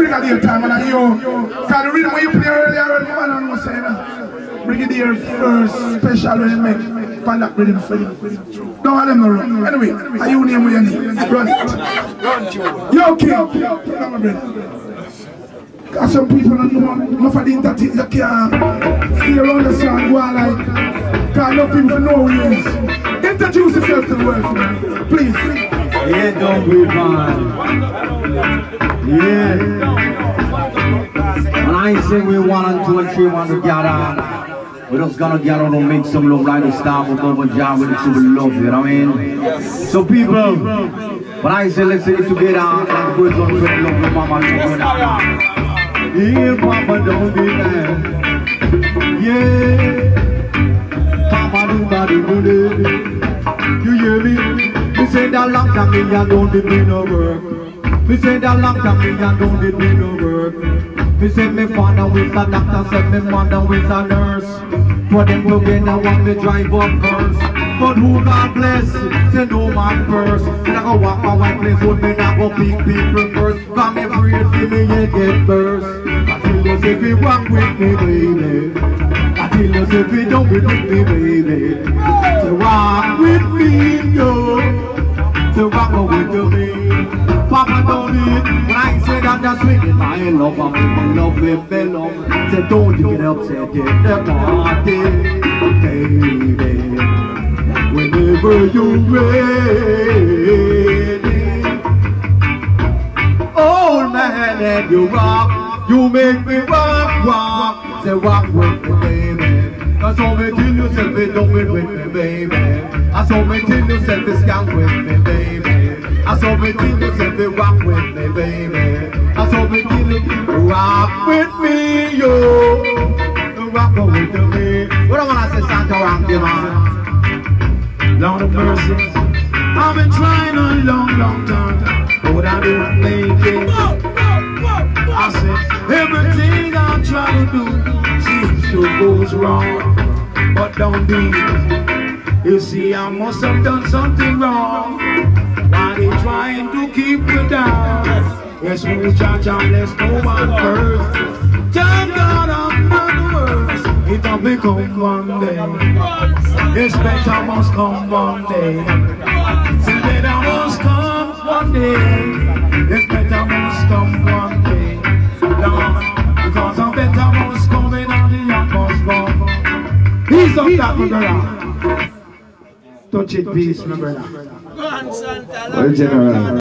Brigadier time and I you. Cause the rhythm you play earlier, the man was saying. Brigadier first special when you make find that rhythm for you. Don't let them run. Anyway, are you name with your name? Run it. Yo, King. Come on, brother. Cause some people don't know enough of the entertainment. You can't stay around the song go like. Cause no people know who he is. Introduce yourself to the world, please. Yeah, don't be man. Yeah. When I say we one and two and three want to gather, we're just gonna gather and make some love like the star of over job with some love, you know what I mean? So people, when I say let's sing it together, and the on to mama, love your dad. Yeah, mama, don't be mad. Yeah. Mama, do body, do it. You hear me? Me say that long time me a don't me no work. Me say that long time me a don't did me no work. Me say me father was a doctor, said me mother was a nurse. Put them together want me drive up first. But who God bless, say no man first. Me not go walk my white place, but me not go pick people first. Come me afraid for me you get burst. Until you say fi walk with me, baby. Until you say fi don't with me, baby. So walk My love I'm in love with fellow Say don't you get upset in the party Baby. Whenever you're ready. Old man and you rock You make me rock, rock. Say rock with me baby. I saw me till you said me don't with me baby. I saw me till you said me with me baby. I saw me till you said me rock with me baby rock with me yo Rock with me What I wanna say Santa rock you man Lord of mercy. I've been trying a long, long time, but I don't make it. I said, everything I try to do seems to goes wrong, but don't be. You see, I must have done something wrong. Why they trying to keep me down? Yes, we judge unless no one first. Thank God I'm not the worst. It'll become one day. This better must come one day. This better must come one day. This better must come one day. No, because a better must come in and the young must come. He's up that, my brother. Touch it, please, my brother. Go on, Santa. Well, General